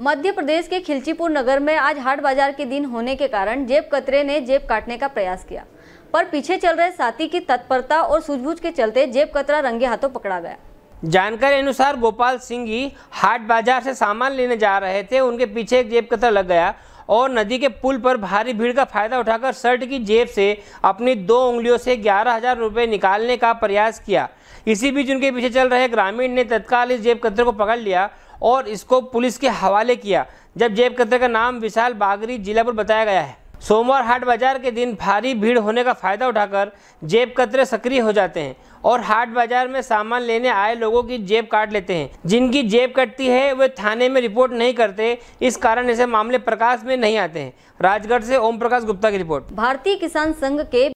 मध्य प्रदेश के खिलचीपुर नगर में आज हाट बाज़ार के दिन होने के कारण जेब कतरे ने जेब काटने का प्रयास किया। पर पीछे चल रहे साथी की तत्परता और सूझबूझ के चलते जेब कतरा रंगे हाथों पकड़ा गया। जानकारी अनुसार गोपाल सिंह ही हाट बाज़ार से सामान लेने जा रहे थे। उनके पीछे एक जेब कतरा लग गया। और नदी के पुल पर भारी भीड़ का फ़ायदा उठाकर शर्ट की जेब से अपनी दो उंगलियों से ग्यारह हज़ार रुपये निकालने का प्रयास किया। इसी बीच उनके पीछे चल रहे ग्रामीण ने तत्काल इस जेब कतरे को पकड़ लिया और इसको पुलिस के हवाले किया, जब जेब कतरे का नाम विशाल बागरी जिला पर बताया गया है। सोमवार हाट बाज़ार के दिन भारी भीड़ होने का फ़ायदा उठाकर जेब कतरे सक्रिय हो जाते हैं और हाट बाज़ार में सामान लेने आए लोगों की जेब काट लेते हैं। जिनकी जेब कटती है, वे थाने में रिपोर्ट नहीं करते। इस कारण ऐसे मामले प्रकाश में नहीं आते हैं। राजगढ़ से ओम प्रकाश गुप्ता की रिपोर्ट। भारतीय किसान संघ के